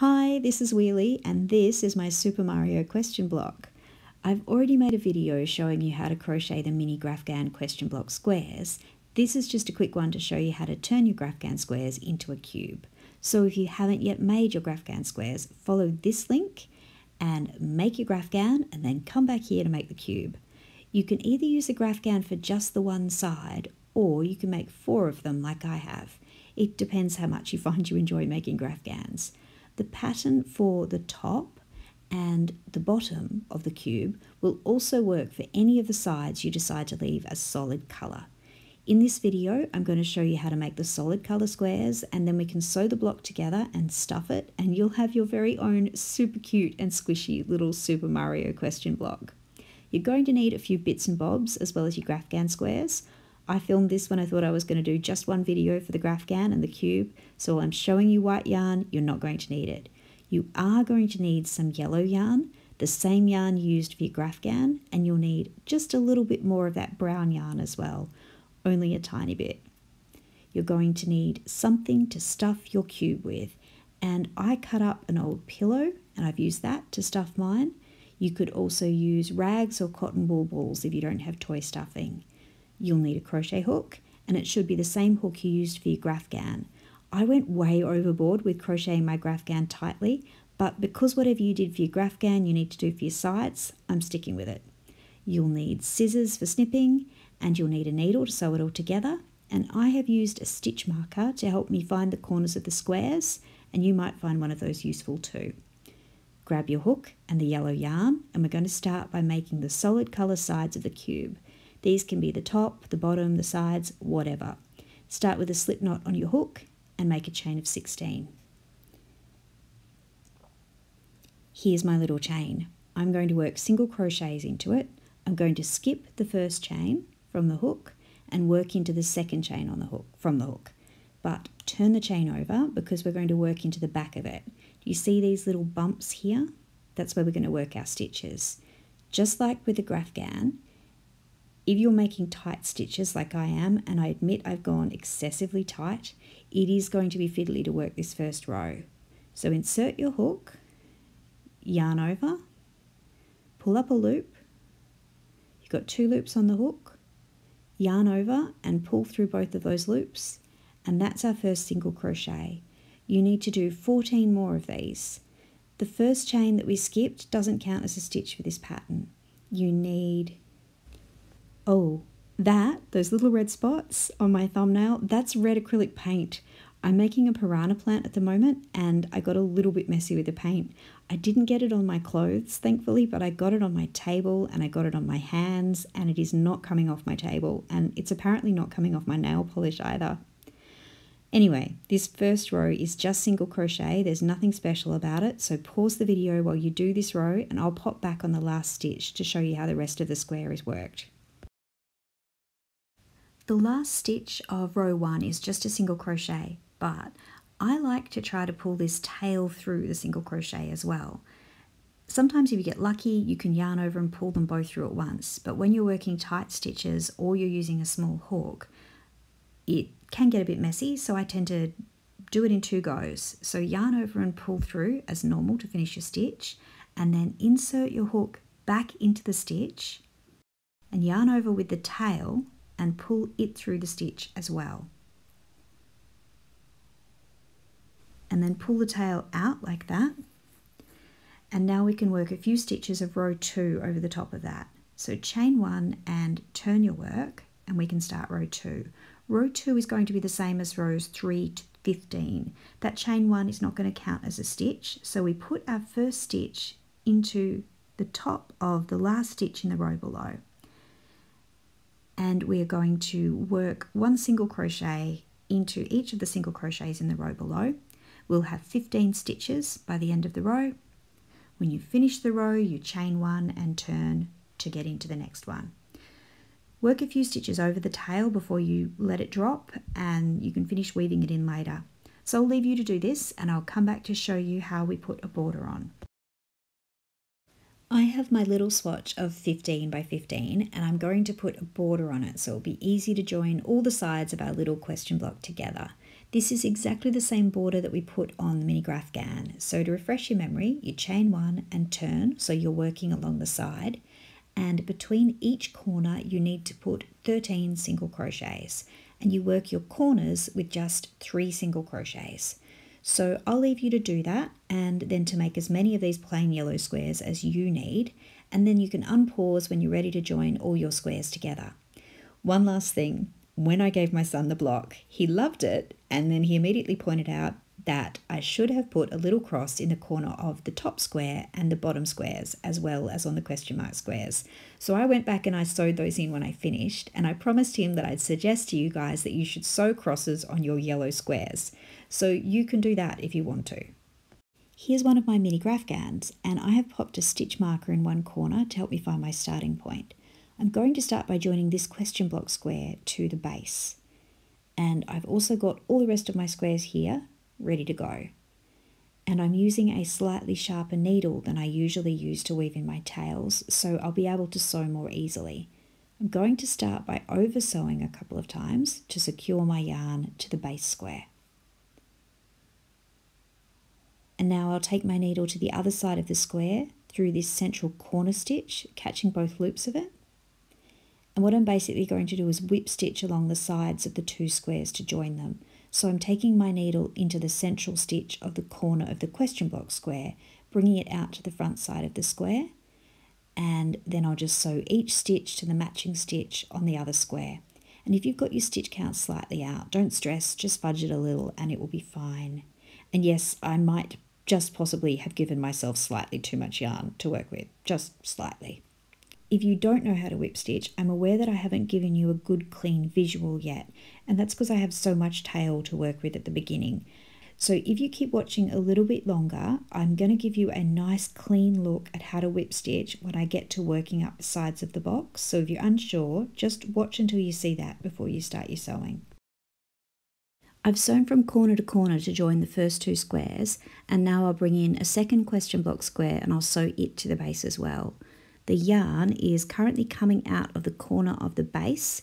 Hi, this is Wheelie and this is my Super Mario question block. I've already made a video showing you how to crochet the mini Graphghan question block squares. This is just a quick one to show you how to turn your Graphghan squares into a cube. So if you haven't yet made your Graphghan squares, follow this link and make your Graphghan and then come back here to make the cube. You can either use the Graphghan for just the one side or you can make four of them like I have. It depends how much you find you enjoy making Graphghans. The pattern for the top and the bottom of the cube will also work for any of the sides you decide to leave a solid colour. In this video, I'm going to show you how to make the solid colour squares and then we can sew the block together and stuff it and you'll have your very own super cute and squishy little Super Mario question block. You're going to need a few bits and bobs as well as your Graphghan squares. I filmed this when I thought I was going to do just one video for the Graphghan and the cube, so I'm showing you white yarn, you're not going to need it. You are going to need some yellow yarn, the same yarn used for your Graphghan, and you'll need just a little bit more of that brown yarn as well, only a tiny bit. You're going to need something to stuff your cube with, and I cut up an old pillow and I've used that to stuff mine. You could also use rags or cotton wool balls if you don't have toy stuffing. You'll need a crochet hook and it should be the same hook you used for your Graphghan. I went way overboard with crocheting my Graphghan tightly, but because whatever you did for your Graphghan you need to do for your sides, I'm sticking with it. You'll need scissors for snipping and you'll need a needle to sew it all together and I have used a stitch marker to help me find the corners of the squares and you might find one of those useful too. Grab your hook and the yellow yarn and we're going to start by making the solid colour sides of the cube. These can be the top, the bottom, the sides, whatever. Start with a slip knot on your hook and make a chain of 16. Here's my little chain. I'm going to work single crochets into it. I'm going to skip the first chain from the hook and work into the second chain on the hook from the hook. But turn the chain over because we're going to work into the back of it. Do you see these little bumps here? That's where we're going to work our stitches. Just like with the Graphghan, if you're making tight stitches like I am, and I admit I've gone excessively tight, it is going to be fiddly to work this first row. So insert your hook, yarn over, pull up a loop, you've got two loops on the hook, yarn over and pull through both of those loops, and that's our first single crochet. You need to do 14 more of these. The first chain that we skipped doesn't count as a stitch for this pattern. You need Oh, that, those little red spots on my thumbnail, that's red acrylic paint. I'm making a piranha plant at the moment and I got a little bit messy with the paint. I didn't get it on my clothes, thankfully, but I got it on my table and I got it on my hands and it is not coming off my table and it's apparently not coming off my nail polish either. Anyway, this first row is just single crochet. There's nothing special about it, so pause the video while you do this row and I'll pop back on the last stitch to show you how the rest of the square is worked. The last stitch of row one is just a single crochet, but I like to try to pull this tail through the single crochet as well. Sometimes if you get lucky, you can yarn over and pull them both through at once, but when you're working tight stitches or you're using a small hook, it can get a bit messy, so I tend to do it in two goes. So yarn over and pull through as normal to finish your stitch, and then insert your hook back into the stitch and yarn over with the tail and pull it through the stitch as well. And then pull the tail out like that. And now we can work a few stitches of row two over the top of that. So chain one and turn your work and we can start row two. Row two is going to be the same as rows three to 15. That chain one is not going to count as a stitch. So we put our first stitch into the top of the last stitch in the row below and we are going to work one single crochet into each of the single crochets in the row below. We'll have 15 stitches by the end of the row. When you finish the row, you chain one and turn to get into the next one. Work a few stitches over the tail before you let it drop and you can finish weaving it in later. So I'll leave you to do this and I'll come back to show you how we put a border on. I have my little swatch of 15 by 15 and I'm going to put a border on it so it'll be easy to join all the sides of our little question block together. This is exactly the same border that we put on the mini GAN. So to refresh your memory, you chain one and turn, so you're working along the side. And between each corner, you need to put 13 single crochets. And you work your corners with just three single crochets. So I'll leave you to do that and then to make as many of these plain yellow squares as you need. And then you can unpause when you're ready to join all your squares together. One last thing, when I gave my son the block, he loved it and then he immediately pointed out that I should have put a little cross in the corner of the top square and the bottom squares, as well as on the question mark squares. So I went back and I sewed those in when I finished, and I promised him that I'd suggest to you guys that you should sew crosses on your yellow squares. So you can do that if you want to. Here's one of my mini graphghans, and I have popped a stitch marker in one corner to help me find my starting point. I'm going to start by joining this question block square to the base. And I've also got all the rest of my squares here ready to go. And I'm using a slightly sharper needle than I usually use to weave in my tails, so I'll be able to sew more easily. I'm going to start by over sewing a couple of times to secure my yarn to the base square. And now I'll take my needle to the other side of the square through this central corner stitch, catching both loops of it. And what I'm basically going to do is whip stitch along the sides of the two squares to join them. So I'm taking my needle into the central stitch of the corner of the question block square, bringing it out to the front side of the square, and then I'll just sew each stitch to the matching stitch on the other square. And if you've got your stitch count slightly out, don't stress, just fudge it a little and it will be fine. And yes, I might just possibly have given myself slightly too much yarn to work with, just slightly. If you don't know how to whip stitch, I'm aware that I haven't given you a good clean visual yet, and that's because I have so much tail to work with at the beginning. So if you keep watching a little bit longer, I'm going to give you a nice clean look at how to whip stitch when I get to working up the sides of the box. So if you're unsure, just watch until you see that before you start your sewing. I've sewn from corner to corner to join the first two squares and now I'll bring in a second question block square and I'll sew it to the base as well. The yarn is currently coming out of the corner of the base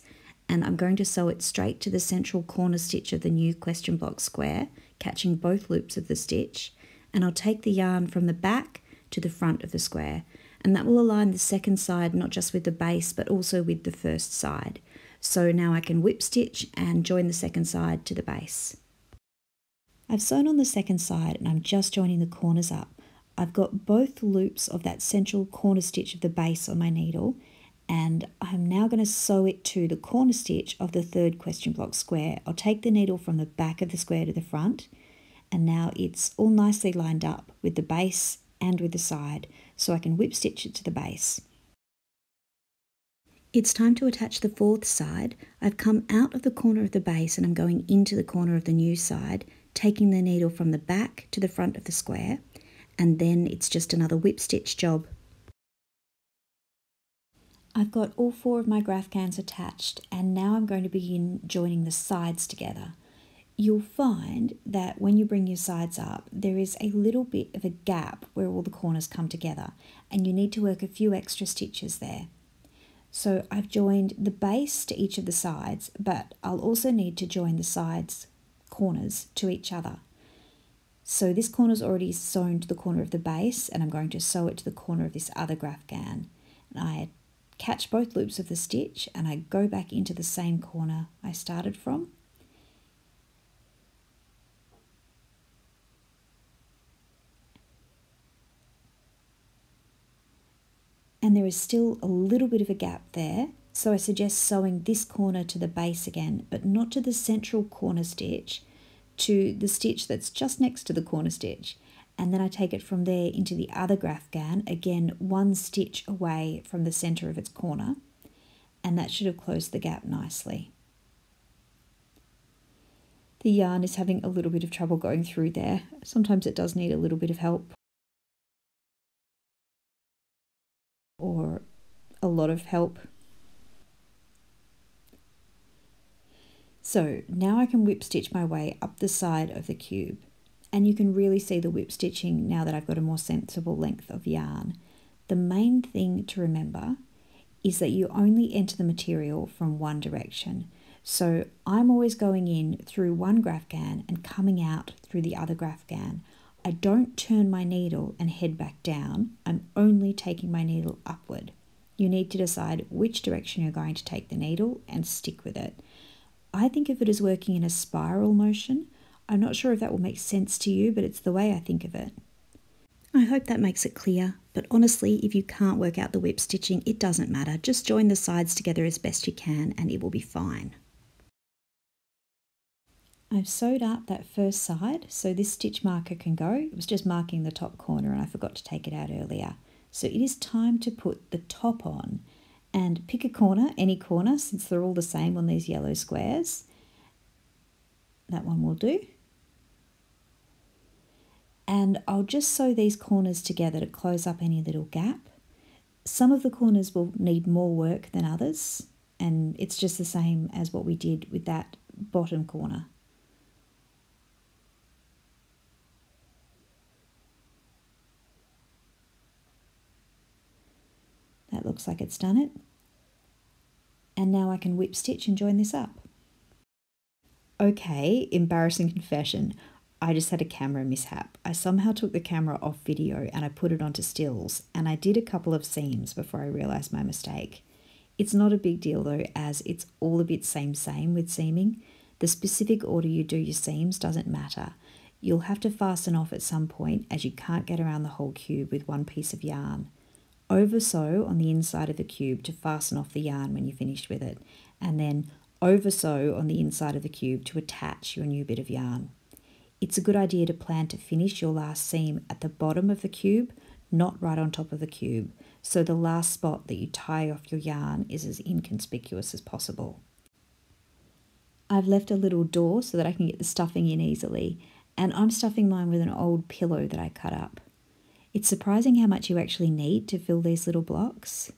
and I'm going to sew it straight to the central corner stitch of the new question block square, catching both loops of the stitch, and I'll take the yarn from the back to the front of the square, and that will align the second side not just with the base but also with the first side. So now I can whip stitch and join the second side to the base. I've sewn on the second side and I'm just joining the corners up. I've got both loops of that central corner stitch of the base on my needle and I'm now going to sew it to the corner stitch of the third question block square. I'll take the needle from the back of the square to the front and now it's all nicely lined up with the base and with the side so I can whip stitch it to the base. It's time to attach the fourth side. I've come out of the corner of the base and I'm going into the corner of the new side, taking the needle from the back to the front of the square and then it's just another whip stitch job. I've got all four of my graphghans attached and now I'm going to begin joining the sides together. You'll find that when you bring your sides up, there is a little bit of a gap where all the corners come together and you need to work a few extra stitches there. So I've joined the base to each of the sides, but I'll also need to join the sides corners to each other. So this corner is already sewn to the corner of the base and I'm going to sew it to the corner of this other Graphghan. And I catch both loops of the stitch and I go back into the same corner I started from. And there is still a little bit of a gap there, so I suggest sewing this corner to the base again, but not to the central corner stitch, to the stitch that's just next to the corner stitch and then I take it from there into the other Graphghan, again one stitch away from the center of its corner and that should have closed the gap nicely. The yarn is having a little bit of trouble going through there. Sometimes it does need a little bit of help or a lot of help So now I can whip stitch my way up the side of the cube and you can really see the whip stitching now that I've got a more sensible length of yarn. The main thing to remember is that you only enter the material from one direction. So I'm always going in through one Graphghan and coming out through the other Graphghan. I don't turn my needle and head back down. I'm only taking my needle upward. You need to decide which direction you're going to take the needle and stick with it. I think of it as working in a spiral motion. I'm not sure if that will make sense to you, but it's the way I think of it. I hope that makes it clear, but honestly, if you can't work out the whip stitching, it doesn't matter. Just join the sides together as best you can and it will be fine. I've sewed up that first side so this stitch marker can go. It was just marking the top corner and I forgot to take it out earlier. So it is time to put the top on and pick a corner, any corner, since they're all the same on these yellow squares. That one will do. And I'll just sew these corners together to close up any little gap. Some of the corners will need more work than others, and it's just the same as what we did with that bottom corner. That like it's done it. And now I can whip stitch and join this up. Okay, embarrassing confession. I just had a camera mishap. I somehow took the camera off video and I put it onto stills, and I did a couple of seams before I realised my mistake. It's not a big deal though, as it's all a bit same same with seaming. The specific order you do your seams doesn't matter. You'll have to fasten off at some point as you can't get around the whole cube with one piece of yarn. Over sew on the inside of the cube to fasten off the yarn when you're finished with it, and then over sew on the inside of the cube to attach your new bit of yarn. It's a good idea to plan to finish your last seam at the bottom of the cube, not right on top of the cube, so the last spot that you tie off your yarn is as inconspicuous as possible. I've left a little door so that I can get the stuffing in easily, and I'm stuffing mine with an old pillow that I cut up. It's surprising how much you actually need to fill these little blocks.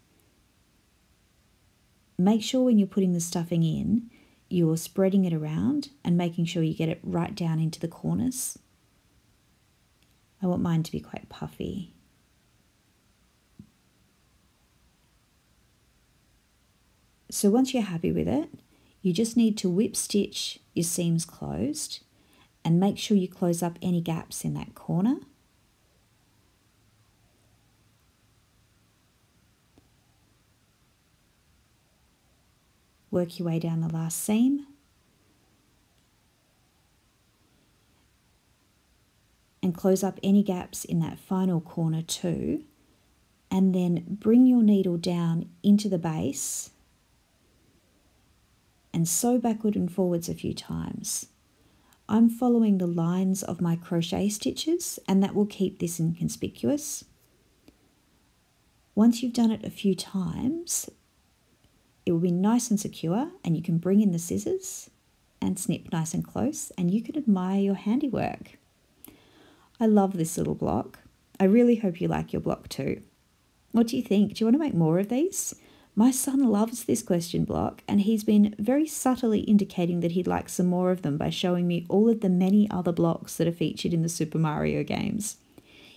Make sure when you're putting the stuffing in, you're spreading it around and making sure you get it right down into the corners. I want mine to be quite puffy. So once you're happy with it, you just need to whip stitch your seams closed and make sure you close up any gaps in that corner Work your way down the last seam. And close up any gaps in that final corner too. And then bring your needle down into the base and sew backward and forwards a few times. I'm following the lines of my crochet stitches and that will keep this inconspicuous. Once you've done it a few times, it will be nice and secure, and you can bring in the scissors and snip nice and close, and you can admire your handiwork. I love this little block. I really hope you like your block too. What do you think? Do you want to make more of these? My son loves this question block, and he's been very subtly indicating that he'd like some more of them by showing me all of the many other blocks that are featured in the Super Mario games.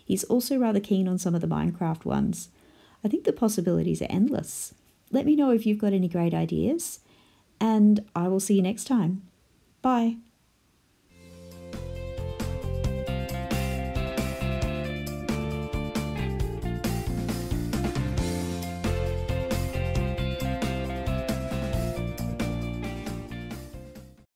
He's also rather keen on some of the Minecraft ones. I think the possibilities are endless. Let me know if you've got any great ideas, and I will see you next time. Bye.